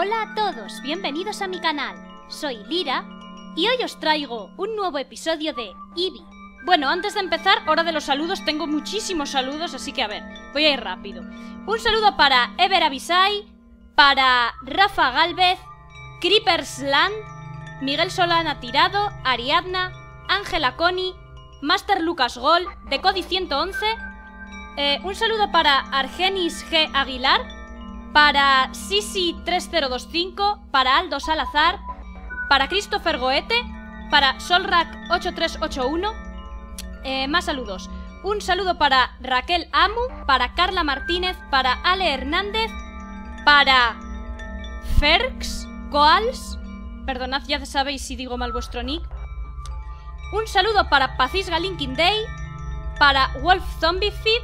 Hola a todos, bienvenidos a mi canal. Soy Lira y hoy os traigo un nuevo episodio de Eevee. Bueno, antes de empezar, hora de los saludos, tengo muchísimos saludos, así que a ver, voy a ir rápido. Un saludo para Ever Abisai, para Rafa Galvez, Creepersland, Miguel Solana Tirado, Ariadna, Ángela Coni, Master Lucas Gol, Decodi 111, eh, un saludo para Argenis G. Aguilar, para Sisi3025, para Aldo Salazar, para Christopher Goete, para Solrack8381. Eh, más saludos. Un saludo para Raquel Amu, para Carla Martínez, para Ale Hernández, para Ferx Coals. Perdonad, ya sabéis si digo mal vuestro nick. Un saludo para Pacisga Linkin Day, para Wolf Zombie Feed,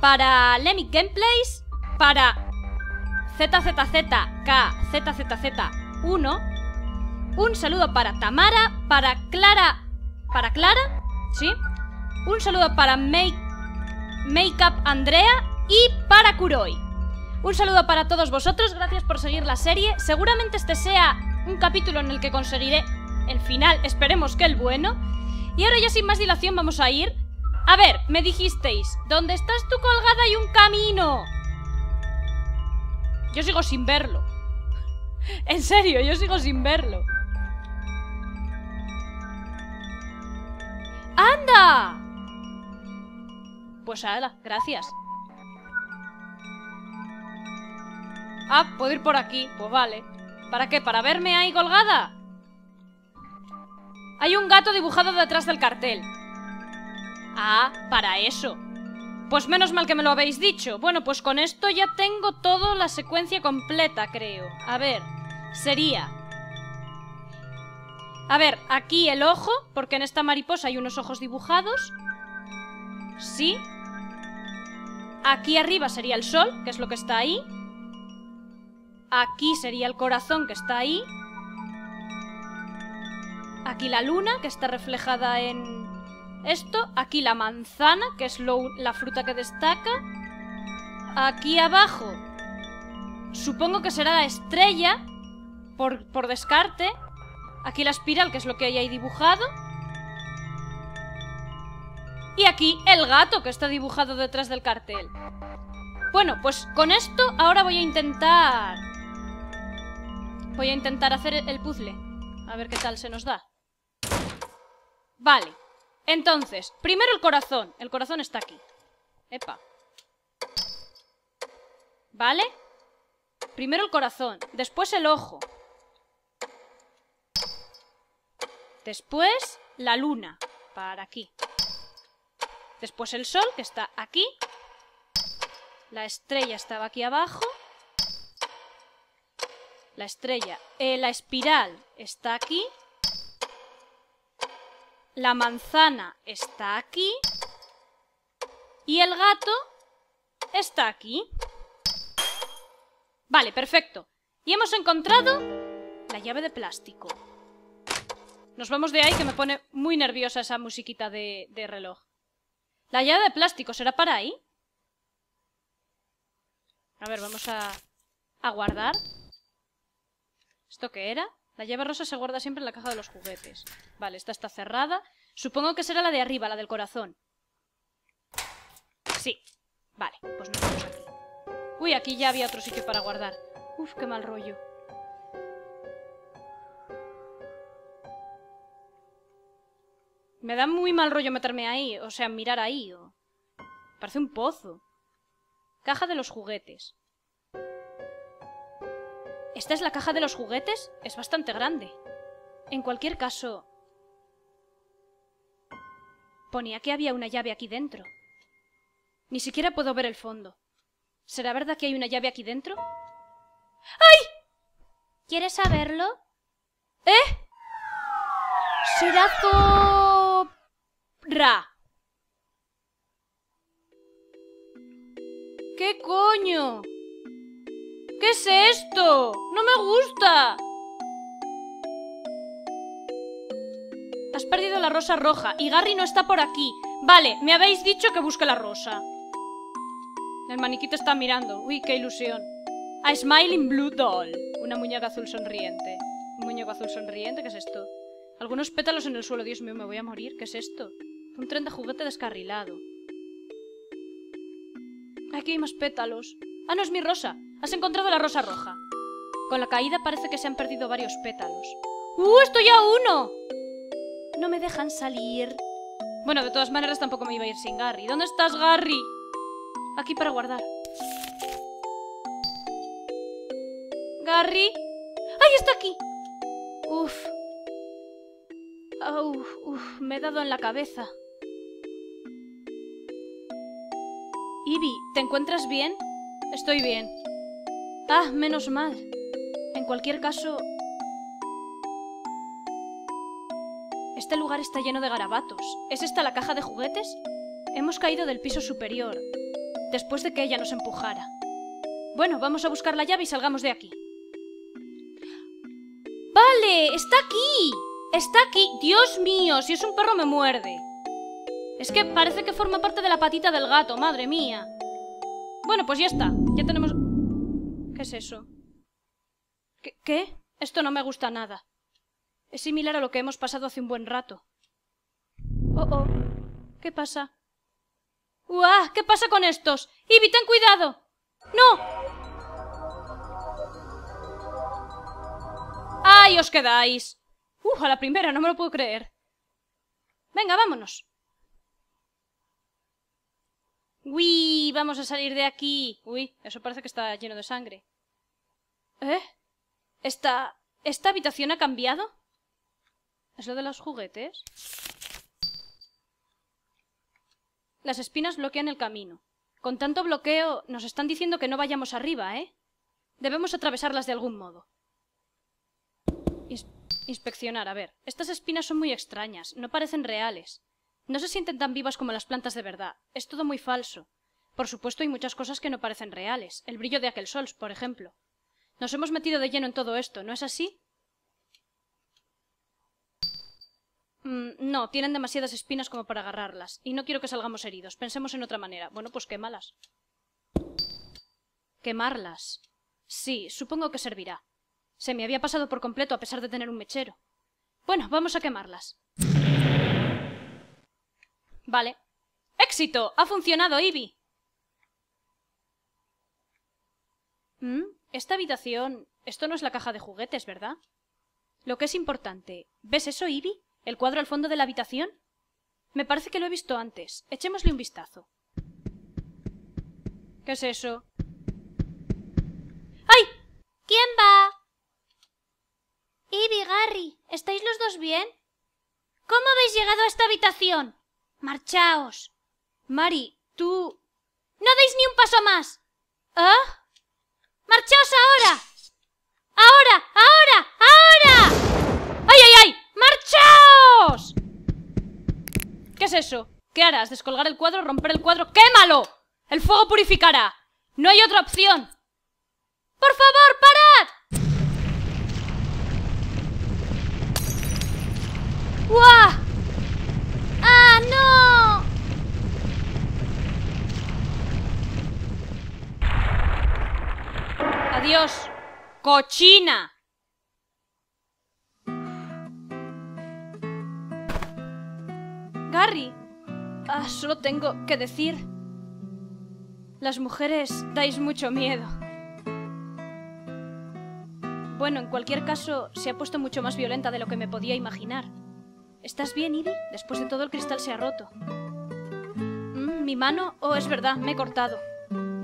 para Lemmy Gameplays, para ZZZKZZZ1. Un saludo para Tamara, para Clara. ¿Para Clara? ¿Sí? Un saludo para Make, Makeup Andrea y para Kuroi. Un saludo para todos vosotros, gracias por seguir la serie. Seguramente este sea un capítulo en el que conseguiré el final, esperemos que el bueno. Y ahora ya sin más dilación vamos a ir. A ver, me dijisteis, ¿dónde estás tú colgada hay un camino? Yo sigo sin verlo. En serio, yo sigo sin verlo. ¡Anda! Pues ala, gracias. Ah, puedo ir por aquí. Pues vale. ¿Para qué? ¿Para verme ahí colgada? Hay un gato dibujado detrás del cartel. Ah, para eso. Pues menos mal que me lo habéis dicho. Bueno, pues con esto ya tengo toda la secuencia completa, creo. A ver, sería... A ver, aquí el ojo, porque en esta mariposa hay unos ojos dibujados. Sí. Aquí arriba sería el sol, que es lo que está ahí. Aquí sería el corazón, que está ahí. Aquí la luna, que está reflejada en esto. Aquí la manzana, que es la fruta que destaca. Aquí abajo, supongo que será la estrella, por, por descarte. Aquí la espiral, que es lo que hay ahí dibujado. Y aquí el gato, que está dibujado detrás del cartel. Bueno, pues con esto ahora voy a intentar... Voy a intentar hacer el puzzle. A ver qué tal se nos da. Vale. Entonces, primero el corazón. El corazón está aquí. Epa. ¿Vale? Primero el corazón. Después el ojo. Después la luna. Para aquí. Después el sol, que está aquí. La estrella estaba aquí abajo. La estrella. Eh, la espiral está aquí. La manzana está aquí. Y el gato está aquí. Vale, perfecto. Y hemos encontrado la llave de plástico. Nos vamos de ahí que me pone muy nerviosa esa musiquita de, reloj. La llave de plástico, ¿será para ahí? A ver, vamos a, a guardar. ¿Esto qué era? La llave rosa se guarda siempre en la caja de los juguetes. Vale, esta está cerrada. Supongo que será la de arriba, la del corazón. Sí. Vale, pues nos vamos aquí. Uy, aquí ya había otro sitio para guardar. Uf, qué mal rollo. Me da muy mal rollo meterme ahí, o sea, mirar ahí. O... Parece un pozo. Caja de los juguetes. ¿Esta es la caja de los juguetes? Es bastante grande. En cualquier caso... Ponía que había una llave aquí dentro. Ni siquiera puedo ver el fondo. ¿Será verdad que hay una llave aquí dentro? ¡Ay! ¿Quieres saberlo? ¿Eh? Serazo... Ra. ¿Qué coño? ¿Qué es esto? ¡No me gusta! Has perdido la rosa roja y Gary no está por aquí. Vale, me habéis dicho que busque la rosa. El maniquito está mirando. Uy, qué ilusión. A Smiling Blue Doll. Una muñeca azul sonriente. Un muñeco azul sonriente, ¿qué es esto? Algunos pétalos en el suelo, Dios mío, me voy a morir. ¿Qué es esto? Un tren de juguete descarrilado. Aquí hay más pétalos. Ah, no, es mi rosa. Has encontrado la rosa roja. Con la caída parece que se han perdido varios pétalos. ¡Uh, estoy a uno! No me dejan salir. Bueno, de todas maneras tampoco me iba a ir sin Garry. ¿Dónde estás, Garry? Aquí para guardar. Garry. ¡Ay, está aquí! Uf. Uf, uf, me he dado en la cabeza. Ivy, ¿te encuentras bien? Estoy bien. Ah, menos mal. En cualquier caso... Este lugar está lleno de garabatos. ¿Es esta la caja de juguetes? Hemos caído del piso superior, después de que ella nos empujara. Bueno, vamos a buscar la llave y salgamos de aquí. ¡Vale! ¡Está aquí! ¡Está aquí! ¡Dios mío! Si es un perro me muerde. Es que parece que forma parte de la patita del gato, madre mía. Bueno, pues ya está. Ya tenemos... ¿Qué es eso? ¿Qué? Esto no me gusta nada. Es similar a lo que hemos pasado hace un buen rato. Oh, oh. ¿Qué pasa? ¡Uah! ¿Qué pasa con estos? ¡Ivy, ten cuidado! ¡No! ¡Ay, os quedáis! ¡Uh, a la primera! No me lo puedo creer. Venga, vámonos. ¡Uy! Vamos a salir de aquí. Uy, eso parece que está lleno de sangre. ¿Eh? ¿Esta... ¿Esta habitación ha cambiado? ¿Es lo de los juguetes? Las espinas bloquean el camino. Con tanto bloqueo nos están diciendo que no vayamos arriba, ¿eh? Debemos atravesarlas de algún modo. inspeccionar, a ver. Estas espinas son muy extrañas, no parecen reales. No se sienten tan vivas como las plantas de verdad. Es todo muy falso. Por supuesto hay muchas cosas que no parecen reales. El brillo de aquel sol, por ejemplo. Nos hemos metido de lleno en todo esto, ¿no es así? Mm, no, tienen demasiadas espinas como para agarrarlas. Y no quiero que salgamos heridos. Pensemos en otra manera. Bueno, pues quémalas. Quemarlas. Sí, supongo que servirá. Se me había pasado por completo a pesar de tener un mechero. Bueno, vamos a quemarlas. Vale. ¡Éxito! ¡Ha funcionado, Ivy! ¿Mm? Esta habitación... Esto no es la caja de juguetes, ¿verdad? Lo que es importante... ¿Ves eso, Ivy? ¿El cuadro al fondo de la habitación? Me parece que lo he visto antes. Echémosle un vistazo. ¿Qué es eso? ¡Ay! ¿Quién va? Ivy, Garry, ¿estáis los dos bien? ¿Cómo habéis llegado a esta habitación? Marchaos. Mari, tú... No deis ni un paso más. ¿Ah? Marchaos ahora. Ahora, ahora, ahora. ¡Ay, ay, ay! ¡Marchaos! ¿Qué es eso? ¿Qué harás? ¿Descolgar el cuadro? ¿Romper el cuadro? ¡Quémalo! ¡El fuego purificará! ¡No hay otra opción! ¡Por favor, parad! ¡Guau! ¡Ah, no! ¡Adiós! ¡Cochina! Garry. Ah, solo tengo que decir... Las mujeres dais mucho miedo. Bueno, en cualquier caso, se ha puesto mucho más violenta de lo que me podía imaginar. ¿Estás bien, Ivy? Después de todo el cristal se ha roto. Mm, ¿Mi mano? Oh, es verdad, me he cortado.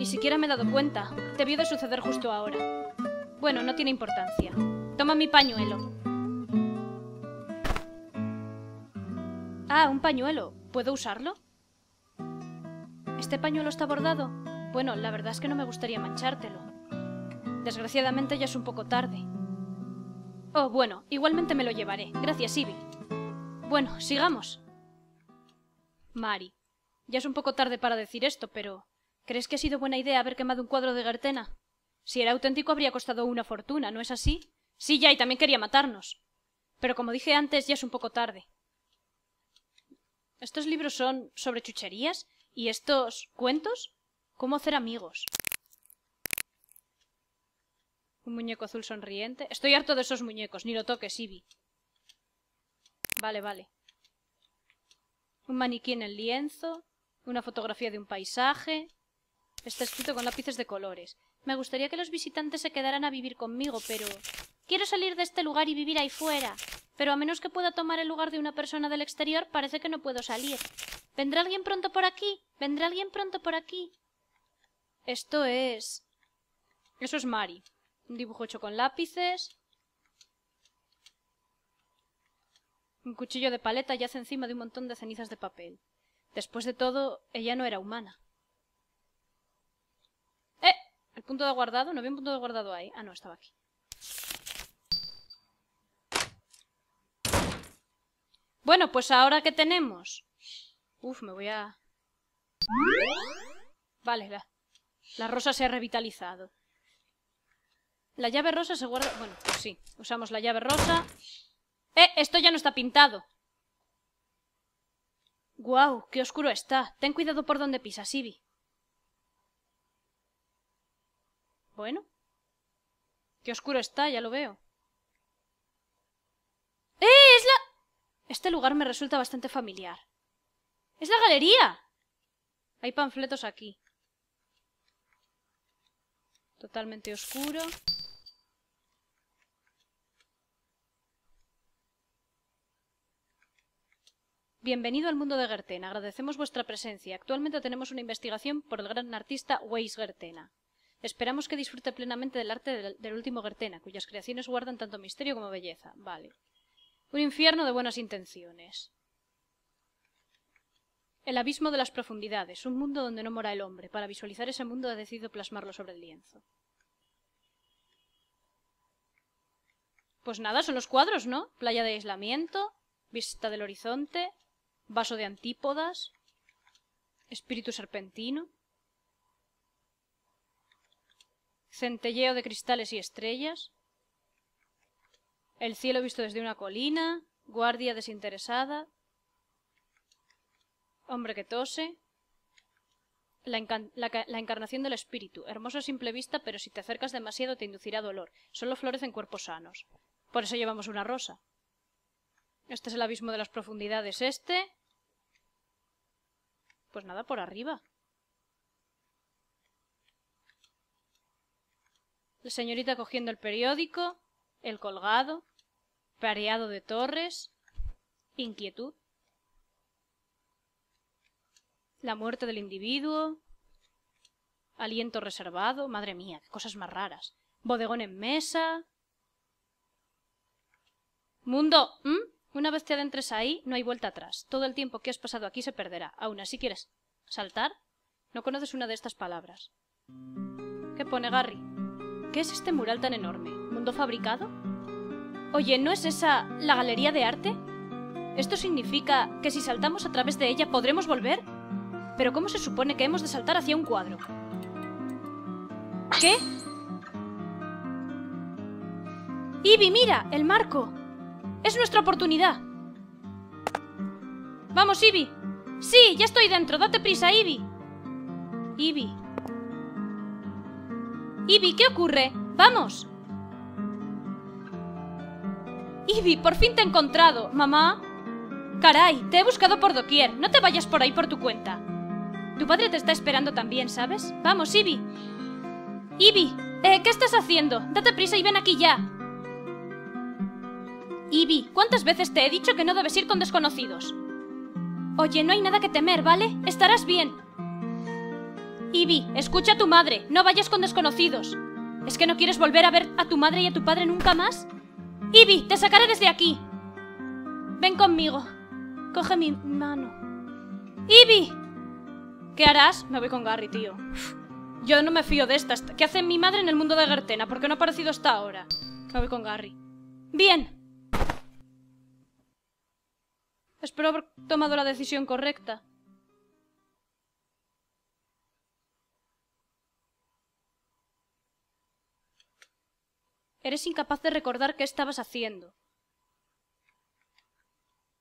Ni siquiera me he dado cuenta. Debió de suceder justo ahora. Bueno, no tiene importancia. Toma mi pañuelo. Ah, un pañuelo. ¿Puedo usarlo? ¿Este pañuelo está bordado? Bueno, la verdad es que no me gustaría manchártelo. Desgraciadamente ya es un poco tarde. Oh, bueno, igualmente me lo llevaré. Gracias, Ivy. Bueno, sigamos. Mari, ya es un poco tarde para decir esto, pero ¿crees que ha sido buena idea haber quemado un cuadro de Gertena? Si era auténtico habría costado una fortuna, ¿no es así? Sí, ya, y también quería matarnos. Pero como dije antes, ya es un poco tarde. ¿Estos libros son sobre chucherías? ¿Y estos cuentos? ¿Cómo hacer amigos? Un muñeco azul sonriente. Estoy harto de esos muñecos, ni lo toques, Ivy. Vale, vale. Un maniquí en el lienzo. Una fotografía de un paisaje. Está escrito con lápices de colores. Me gustaría que los visitantes se quedaran a vivir conmigo, pero... Quiero salir de este lugar y vivir ahí fuera. Pero a menos que pueda tomar el lugar de una persona del exterior, parece que no puedo salir. ¿Vendrá alguien pronto por aquí? ¿Vendrá alguien pronto por aquí? Esto es... Eso es Mari. Un dibujo hecho con lápices. Un cuchillo de paleta yace encima de un montón de cenizas de papel. Después de todo, ella no era humana. ¡Eh! ¿El punto de guardado? ¿No había un punto de guardado ahí? Ah, no, estaba aquí. Bueno, pues ahora que tenemos... Uf, me voy a... Vale, la, la rosa se ha revitalizado. La llave rosa se guarda... Bueno, pues sí. Usamos la llave rosa. ¡Eh! Esto ya no está pintado. ¡Guau! ¡Qué oscuro está! Ten cuidado por donde pisas, Ivy. Bueno. Qué oscuro está, ya lo veo. ¡Eh! ¡Es la... Este lugar me resulta bastante familiar. ¡Es la galería! Hay panfletos aquí. Totalmente oscuro. Bienvenido al mundo de Gertena. Agradecemos vuestra presencia. Actualmente tenemos una investigación por el gran artista Weiss Gertena. Esperamos que disfrute plenamente del arte del, último Gertena, cuyas creaciones guardan tanto misterio como belleza. Vale. Un infierno de buenas intenciones. El abismo de las profundidades, un mundo donde no mora el hombre. Para visualizar ese mundo ha decidido plasmarlo sobre el lienzo. Pues nada, son los cuadros, ¿no? Playa de aislamiento, vista del horizonte, vaso de antípodas, espíritu serpentino, centelleo de cristales y estrellas, el cielo visto desde una colina, guardia desinteresada, hombre que tose, la, encarnación del espíritu, hermoso a simple vista, pero si te acercas demasiado te inducirá dolor. Solo florecen cuerpos sanos. Por eso llevamos una rosa. Este es el abismo de las profundidades. Este... Pues nada, por arriba. La señorita cogiendo el periódico, el colgado, pareado de torres, inquietud, la muerte del individuo, aliento reservado, madre mía, qué cosas más raras, bodegón en mesa, Mundo, una vez te adentres ahí, no hay vuelta atrás. Todo el tiempo que has pasado aquí se perderá. Aún así quieres saltar. No conoces una de estas palabras. ¿Qué pone Garry? ¿Qué es este mural tan enorme? ¿Mundo fabricado? Oye, ¿no es esa la galería de arte? ¿Esto significa que si saltamos a través de ella podremos volver? Pero ¿cómo se supone que hemos de saltar hacia un cuadro? ¿Qué? Ivy, mira, el marco. ¡Es nuestra oportunidad! ¡Vamos, Ivy! ¡Sí! ¡Ya estoy dentro! ¡Date prisa, Ivy! Ivy. Ivy, ¿qué ocurre? ¡Vamos! Ivy, por fin te he encontrado. ¿Mamá? Caray, te he buscado por doquier. No te vayas por ahí por tu cuenta. Tu padre te está esperando también, ¿sabes? Vamos, Ivy. Ivy, eh, ¿qué estás haciendo? Date prisa y ven aquí ya. Ivy, ¿cuántas veces te he dicho que no debes ir con desconocidos? Oye, no hay nada que temer, ¿vale? Estarás bien. Ivy, escucha a tu madre, no vayas con desconocidos. ¿Es que no quieres volver a ver a tu madre y a tu padre nunca más? Ivy, te sacaré desde aquí. Ven conmigo. Coge mi mano. Ivy. ¿Qué harás? Me voy con Gary, tío. Yo no me fío de estas. ¿Qué hace mi madre en el mundo de Gertena? ¿Por qué no ha aparecido hasta ahora? Me voy con Gary. Bien. Espero haber tomado la decisión correcta. Eres incapaz de recordar qué estabas haciendo.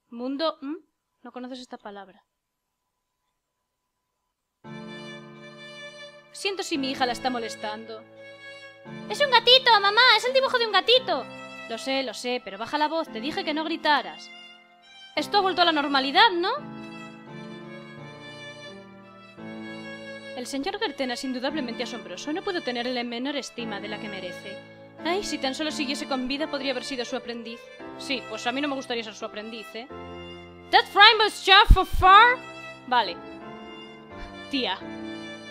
Mundo... No conoces esta palabra. Siento si mi hija la está molestando. Es un gatito, mamá, es el dibujo de un gatito. Lo sé, lo sé, pero baja la voz, te dije que no gritaras. Esto ha vuelto a la normalidad, ¿no? El señor Gertena es indudablemente asombroso. No puedo tenerle la menor estima de la que merece. Ay, si tan solo siguiese con vida podría haber sido su aprendiz. Sí, pues a mí no me gustaría ser su aprendiz, ¿eh? That frame was for far. Vale. Tía.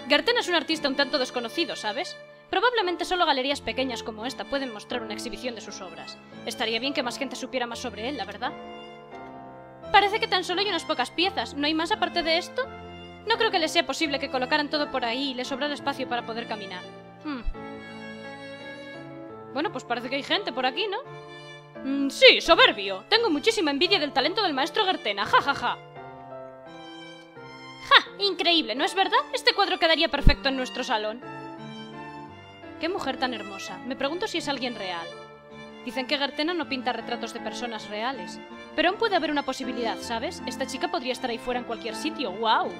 Gertena es un artista un tanto desconocido, ¿sabes? Probablemente solo galerías pequeñas como esta pueden mostrar una exhibición de sus obras. Estaría bien que más gente supiera más sobre él, la verdad. Parece que tan solo hay unas pocas piezas. ¿No hay más aparte de esto? No creo que les sea posible que colocaran todo por ahí y les sobrara espacio para poder caminar. Bueno, pues parece que hay gente por aquí, ¿no? Mm, sí, soberbio. Tengo muchísima envidia del talento del maestro Gertena. Ja, ja, ja. ¡Ja! Increíble, ¿no es verdad? Este cuadro quedaría perfecto en nuestro salón. Qué mujer tan hermosa. Me pregunto si es alguien real. Dicen que Gertena no pinta retratos de personas reales. Pero aún puede haber una posibilidad, ¿sabes? Esta chica podría estar ahí fuera en cualquier sitio. ¡Wow!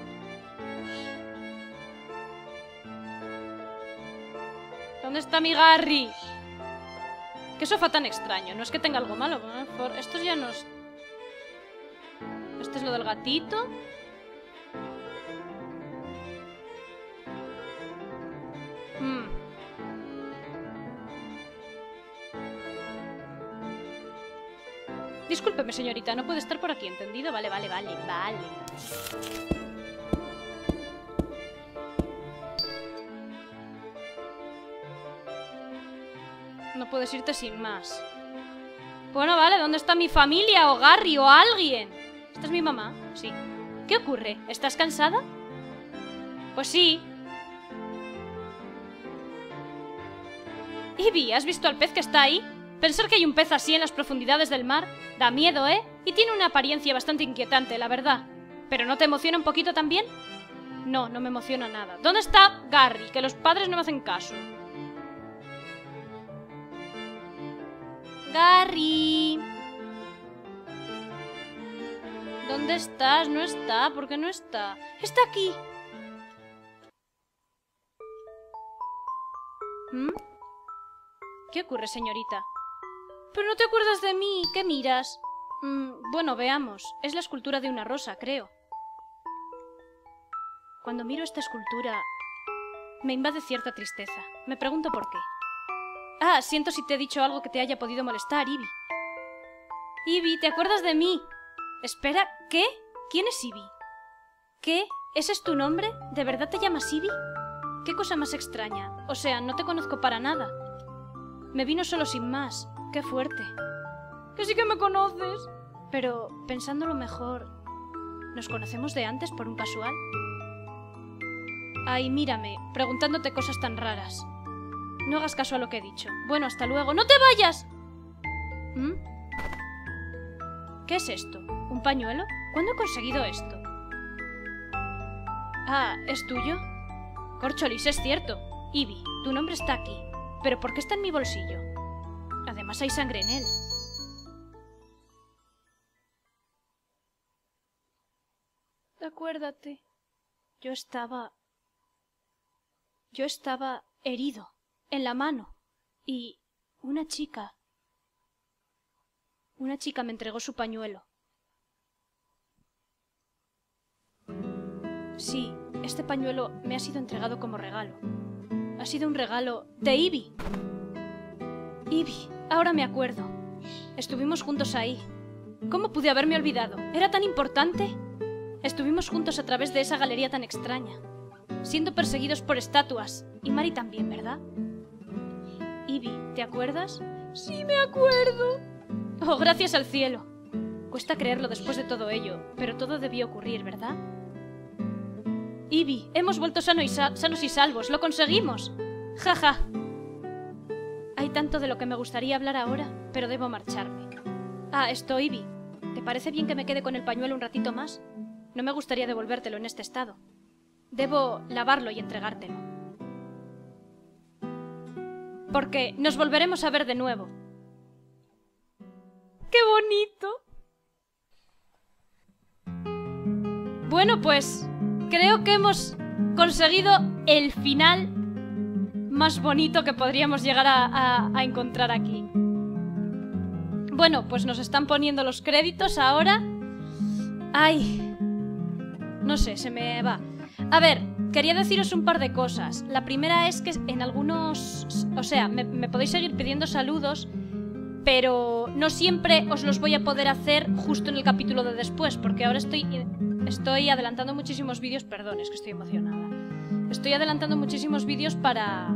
¿Dónde está mi Garry? Qué sofá tan extraño. No es que tenga algo malo. Estos ya nos... Este es lo del gatito. Hmm. Discúlpeme, señorita, no puede estar por aquí, ¿entendido? Vale, vale, vale, vale. Puedes irte sin más. Bueno, vale, ¿dónde está mi familia o Gary o alguien? ¿Esta es mi mamá? Sí. ¿Qué ocurre? ¿Estás cansada? Pues sí. Ivy, ¿has visto al pez que está ahí? Pensar que hay un pez así en las profundidades del mar da miedo, ¿eh? Y tiene una apariencia bastante inquietante, la verdad. ¿Pero no te emociona un poquito también? No, no me emociona nada. ¿Dónde está Gary? Que los padres no me hacen caso. Gary. ¿Dónde estás? No está. ¿Por qué no está? Está aquí. ¿Mm? ¿Qué ocurre, señorita? Pero no te acuerdas de mí. ¿Qué miras? Mm, bueno, veamos. Es la escultura de una rosa, creo. Cuando miro esta escultura, me invade cierta tristeza. Me pregunto por qué. Ah, siento si te he dicho algo que te haya podido molestar, Ivy. Ivy, ¿te acuerdas de mí? Espera, ¿qué? ¿Quién es Ivy? ¿Qué? ¿Ese es tu nombre? ¿De verdad te llamas Ivy? Qué cosa más extraña. O sea, no te conozco para nada. Me vino solo sin más. Qué fuerte. Que sí que me conoces. Pero, pensándolo mejor, ¿nos conocemos de antes por un casual? Ay, mírame, preguntándote cosas tan raras. No hagas caso a lo que he dicho. Bueno, hasta luego. ¡No te vayas! ¿Mm? ¿Qué es esto? ¿Un pañuelo? ¿Cuándo he conseguido esto? Ah, ¿es tuyo? Corcholis, es cierto. Ivy, tu nombre está aquí. ¿Pero por qué está en mi bolsillo? Además hay sangre en él. Acuérdate. Yo estaba... Yo estaba herido en la mano. Y una chica. Una chica me entregó su pañuelo. Sí, este pañuelo me ha sido entregado como regalo. Ha sido un regalo de Ivy. Ivy, ahora me acuerdo. Estuvimos juntos ahí. ¿Cómo pude haberme olvidado? ¿Era tan importante? Estuvimos juntos a través de esa galería tan extraña, siendo perseguidos por estatuas. Y Mari también, ¿verdad? Ivy, ¿te acuerdas? Sí, me acuerdo. Oh, gracias al cielo. Cuesta creerlo después de todo ello, pero todo debió ocurrir, ¿verdad? Ivy, hemos vuelto sanos y salvos, lo conseguimos. Jaja. Ja. Hay tanto de lo que me gustaría hablar ahora, pero debo marcharme. Ah, esto, Ivy. ¿Te parece bien que me quede con el pañuelo un ratito más? No me gustaría devolvértelo en este estado. Debo lavarlo y entregártelo porque nos volveremos a ver de nuevo. ¡Qué bonito! Bueno, pues creo que hemos conseguido el final más bonito que podríamos llegar a, encontrar aquí. Bueno, pues nos están poniendo los créditos ahora. Ay. No sé, se me va. A ver, quería deciros un par de cosas. La primera es que en algunos... O sea, me, podéis seguir pidiendo saludos, pero no siempre os los voy a poder hacer justo en el capítulo de después, porque ahora estoy, estoy adelantando muchísimos vídeos. Perdón, es que estoy emocionada. Estoy adelantando muchísimos vídeos para...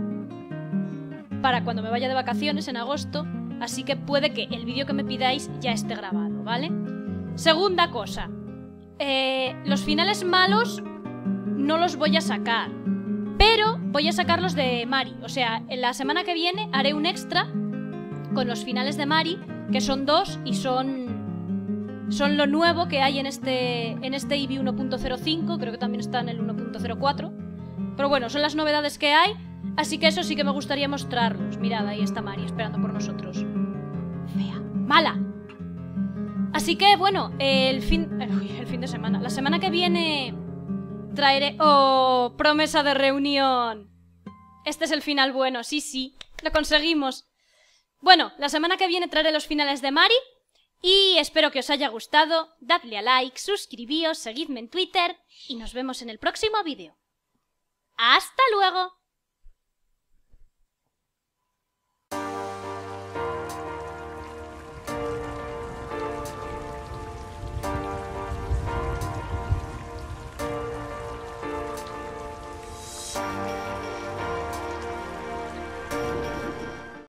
para cuando me vaya de vacaciones en agosto, así que puede que el vídeo que me pidáis ya esté grabado, ¿vale? Segunda cosa. Eh, los finales malos no los voy a sacar. Pero voy a sacarlos de Mari. O sea, en la semana que viene haré un extra con los finales de Mari, que son dos y son. Son lo nuevo que hay en este, en este IBI 1.05, creo que también está en el 1.04. Pero bueno, son las novedades que hay, así que eso sí que me gustaría mostrarlos. Mirad, ahí está Mari esperando por nosotros. Fea. Mala. Así que bueno, el fin, el fin de semana, la semana que viene Traeré... ¡Oh! Promesa de reunión. Este es el final bueno, sí, sí. Lo conseguimos. Bueno, la semana que viene traeré los finales de Mari. Y espero que os haya gustado. Dadle a like, suscribíos, seguidme en Twitter y nos vemos en el próximo vídeo. ¡Hasta luego!